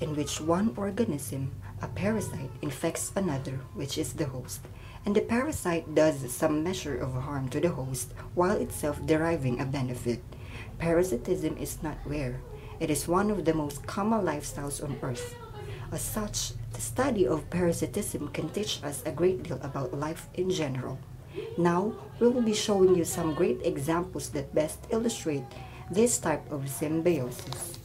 in which one organism, a parasite, infects another, which is the host, and the parasite does some measure of harm to the host while itself deriving a benefit. Parasitism is not rare. It is one of the most common lifestyles on earth. As such, the study of parasitism can teach us a great deal about life in general. Now, we will be showing you some great examples that best illustrate this type of symbiosis.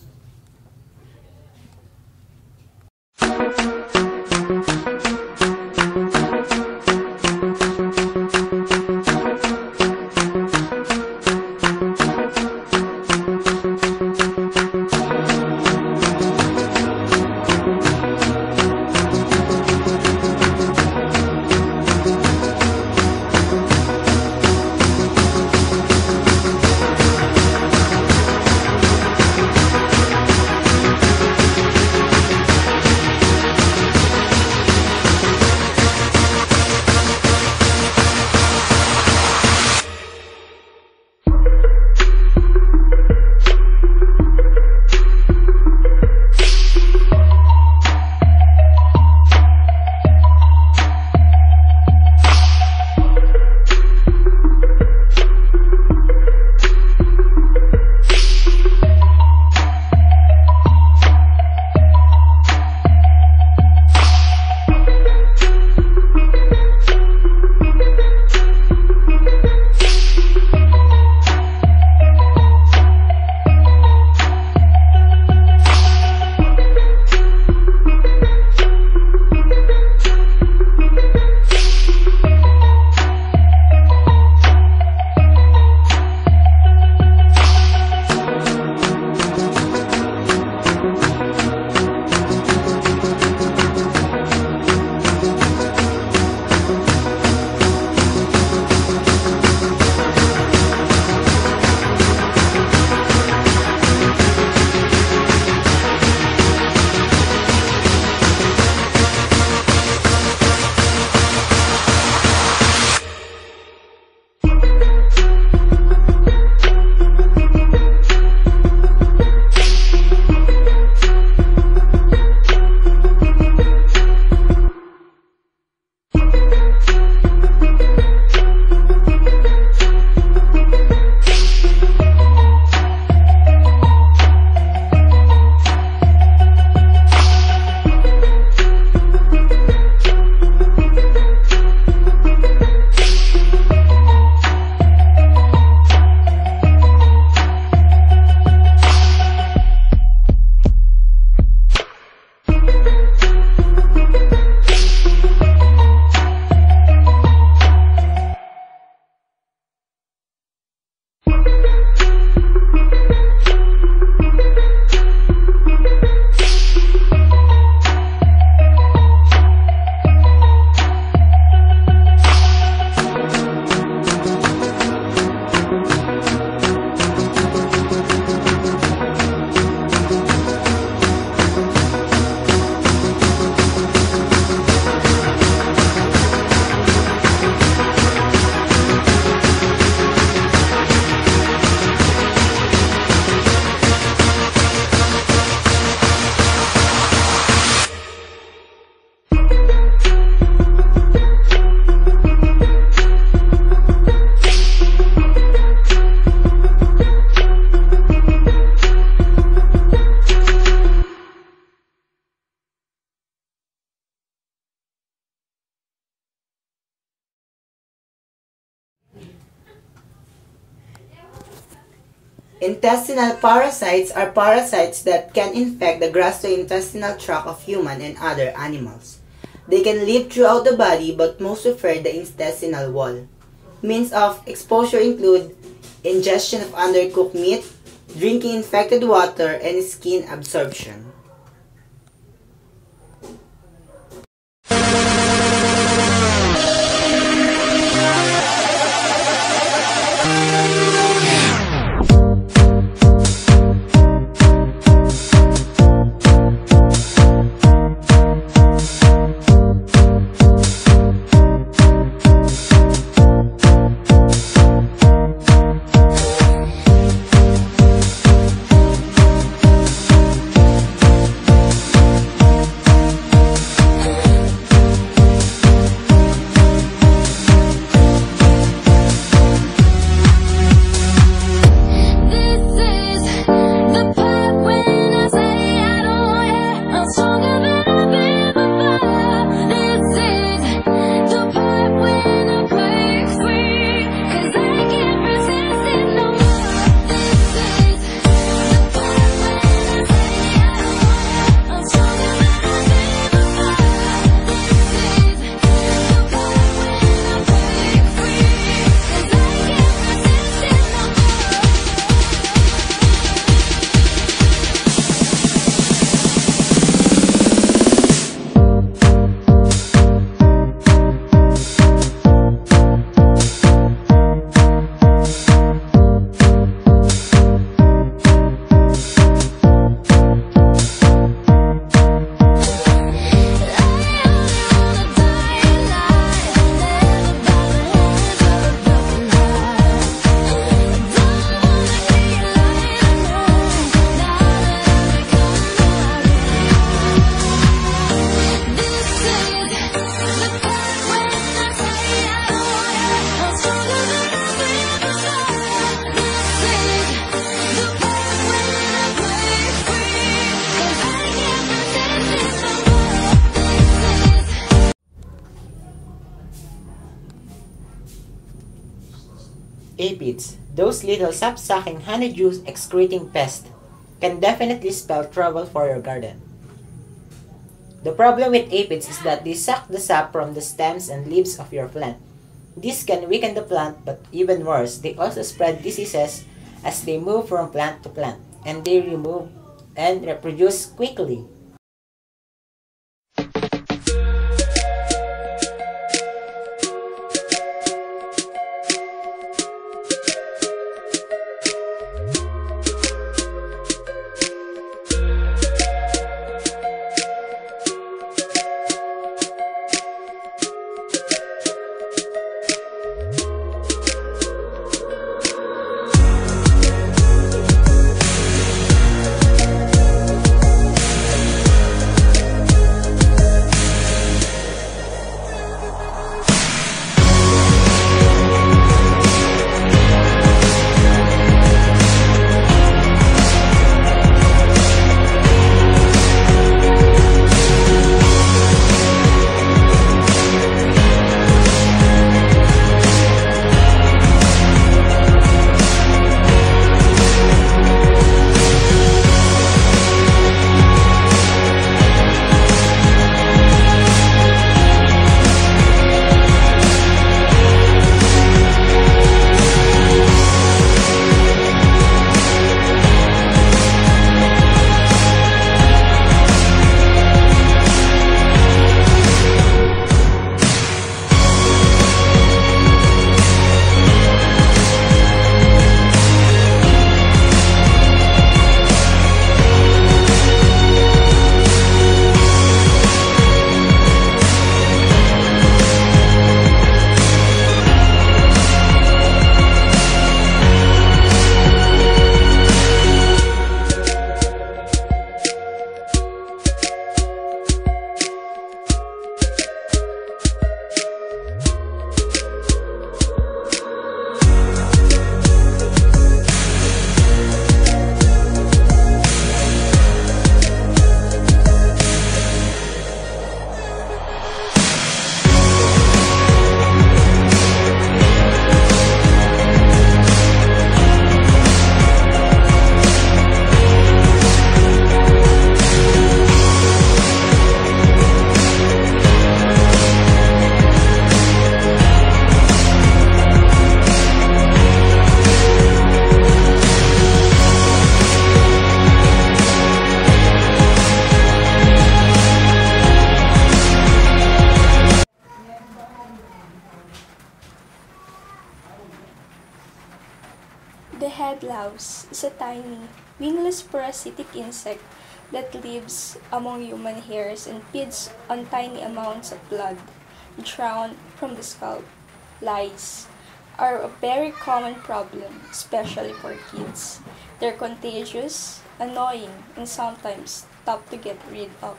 Intestinal parasites are parasites that can infect the gastrointestinal tract of human and other animals. They can live throughout the body but most prefer the intestinal wall. Means of exposure include ingestion of undercooked meat, drinking infected water, and skin absorption. Little sap-sucking honeydew excreting pest can definitely spell trouble for your garden. The problem with aphids is that they suck the sap from the stems and leaves of your plant. This can weaken the plant, but even worse, they also spread diseases as they move from plant to plant, and they remove and reproduce quickly. Parasitic insect that lives among human hairs and feeds on tiny amounts of blood drawn from the scalp. Lice are a very common problem, especially for kids. They're contagious, annoying, and sometimes tough to get rid of.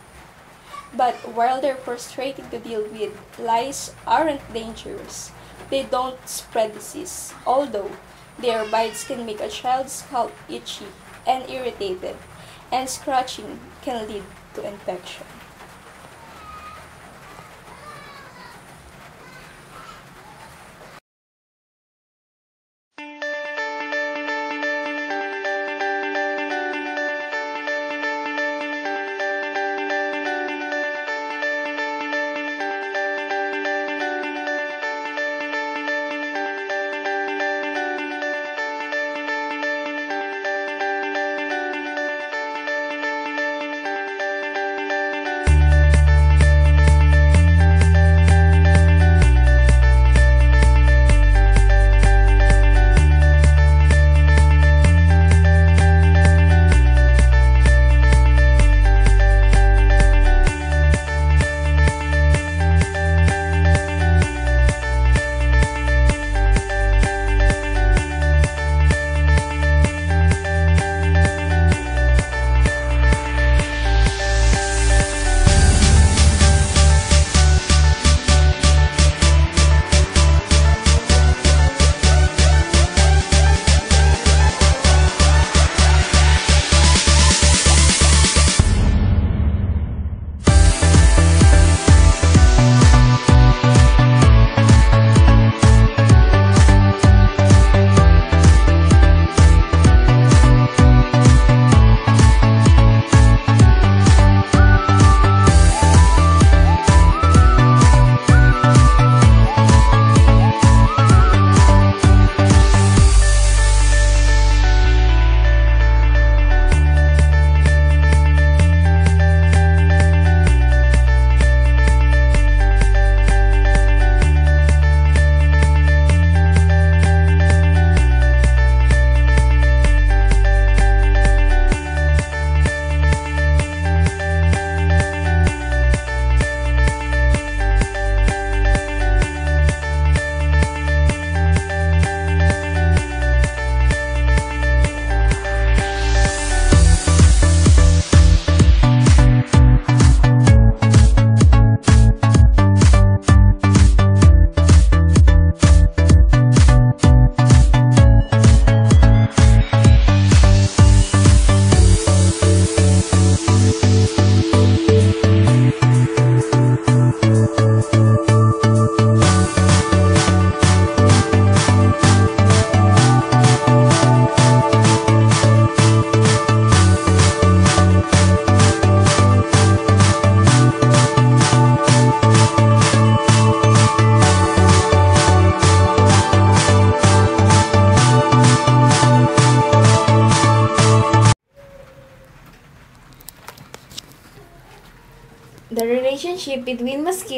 But while they're frustrating to deal with, lice aren't dangerous. They don't spread disease, although their bites can make a child's scalp itchy and irritated, and scratching can lead to infection.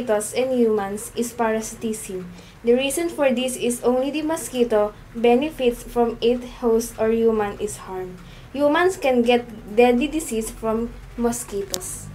Mosquitoes and humans is parasitism. The reason for this is only the mosquito benefits from its host or human is harmed. Humans can get deadly disease from mosquitoes.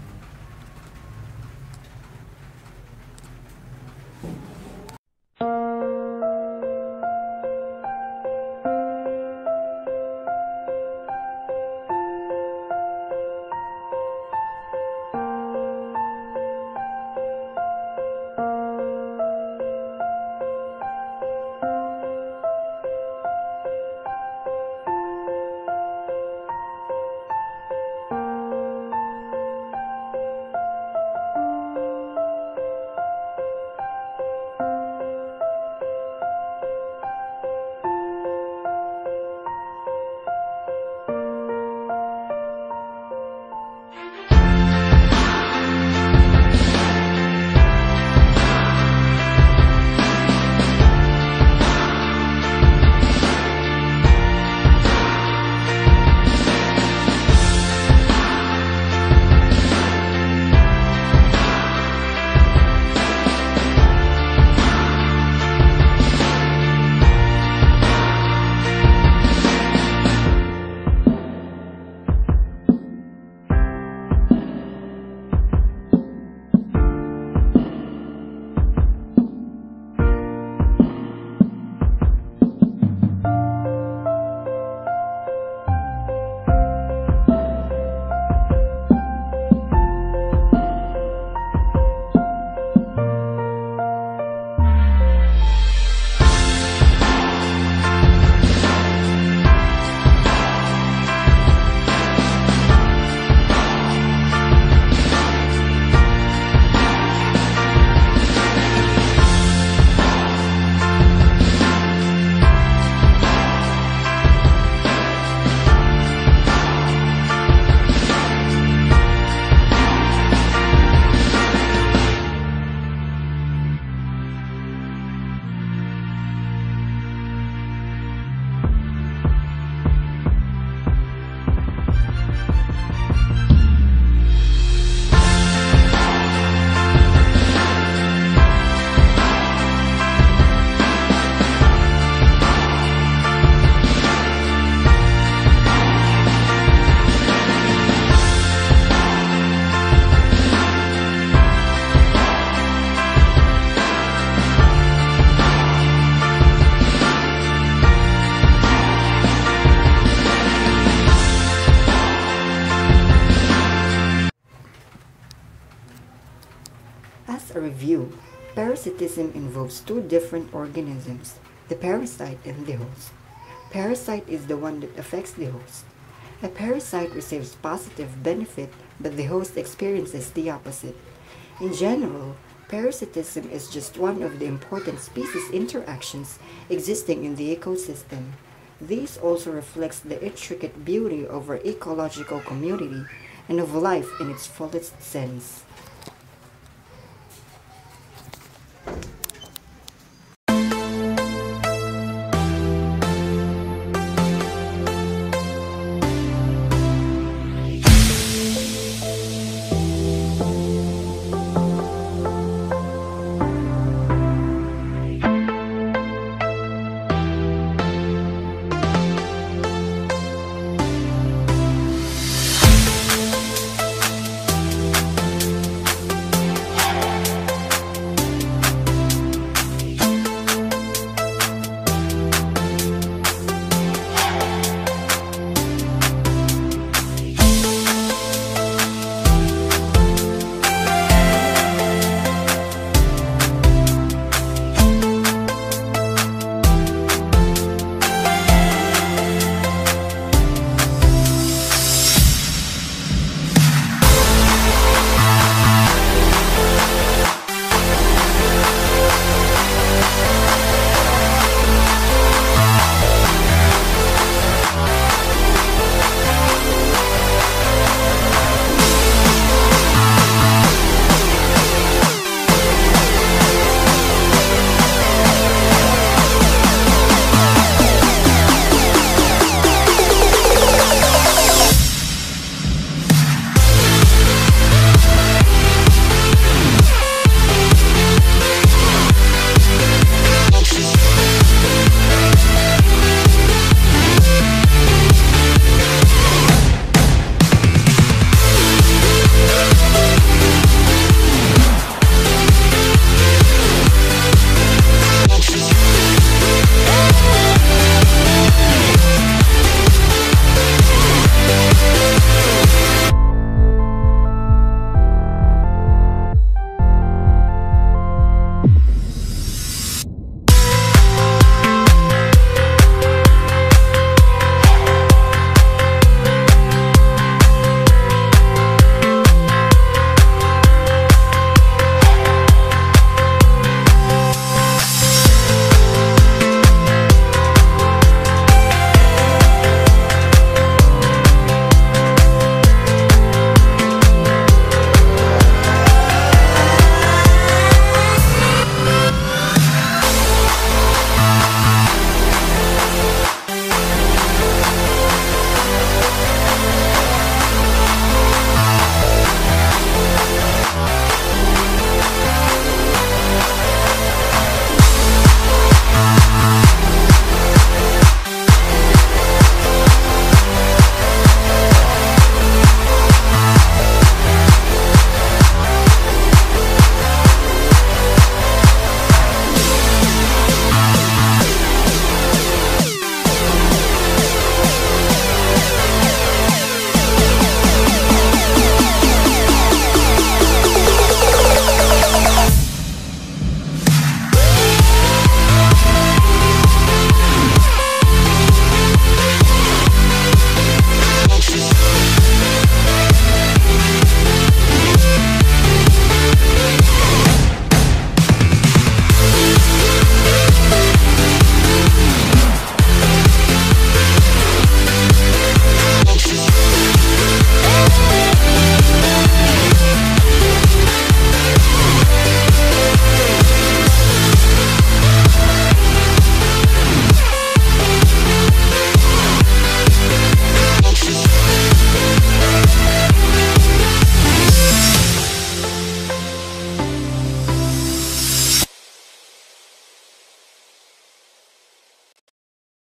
Two different organisms, the parasite and the host. Parasite is the one that affects the host. A parasite receives positive benefit, but the host experiences the opposite. In general, parasitism is just one of the important species interactions existing in the ecosystem. This also reflects the intricate beauty of our ecological community and of life in its fullest sense.